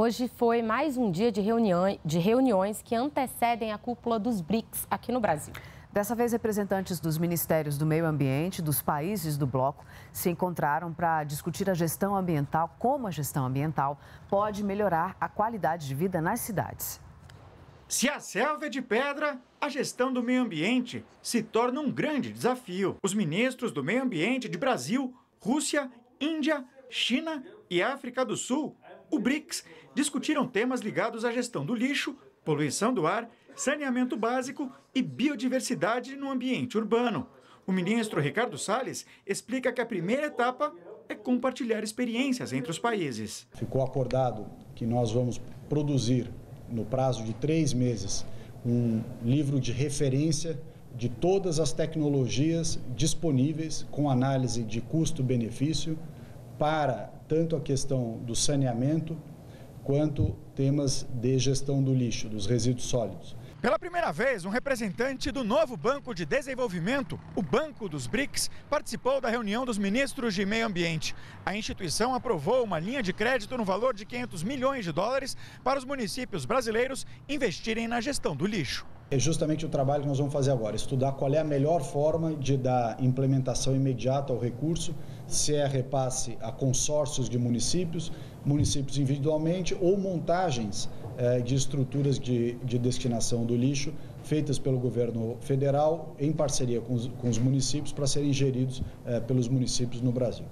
Hoje foi mais um dia de, reunião, de reuniões que antecedem a cúpula dos BRICS aqui no Brasil. Dessa vez, representantes dos ministérios do meio ambiente dos países do bloco se encontraram para discutir a gestão ambiental, como a gestão ambiental pode melhorar a qualidade de vida nas cidades. Se a selva é de pedra, a gestão do meio ambiente se torna um grande desafio. Os ministros do meio ambiente de Brasil, Rússia, Índia, China e África do Sul o BRICS discutiram temas ligados à gestão do lixo, poluição do ar, saneamento básico e biodiversidade no ambiente urbano. O ministro Ricardo Salles explica que a primeira etapa é compartilhar experiências entre os países. Ficou acordado que nós vamos produzir, no prazo de três meses, um livro de referência de todas as tecnologias disponíveis com análise de custo-benefício para tanto a questão do saneamento quanto temas de gestão do lixo, dos resíduos sólidos. Pela primeira vez, um representante do novo Banco de Desenvolvimento, o Banco dos BRICS, participou da reunião dos ministros de Meio Ambiente. A instituição aprovou uma linha de crédito no valor de 500 milhões de dólares para os municípios brasileiros investirem na gestão do lixo. É justamente o trabalho que nós vamos fazer agora, estudar qual é a melhor forma de dar implementação imediata ao recurso, se é repasse a consórcios de municípios, municípios individualmente ou montagens eh, de estruturas de, de, destinação do lixo feitas pelo governo federal em parceria com os, com os municípios para serem geridos eh, pelos municípios no Brasil.